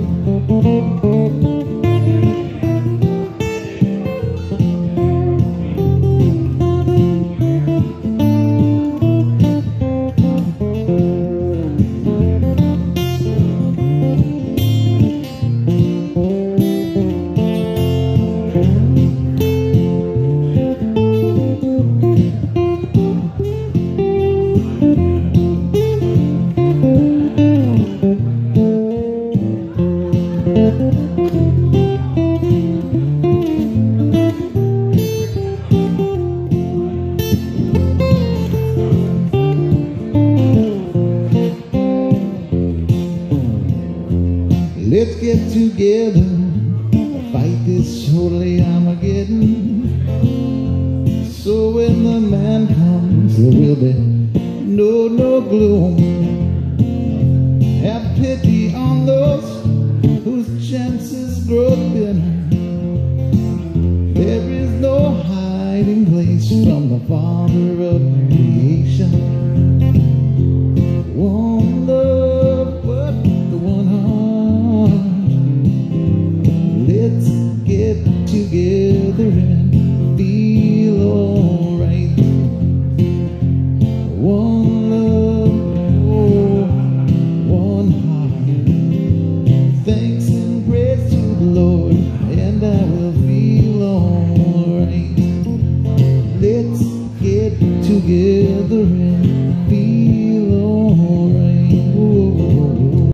Lord. Let's get together, fight this shortly Armageddon. So when the man comes, there will be no, no gloom. Have pity on those whose chances grow thinner. There is no hiding place from the Father Let's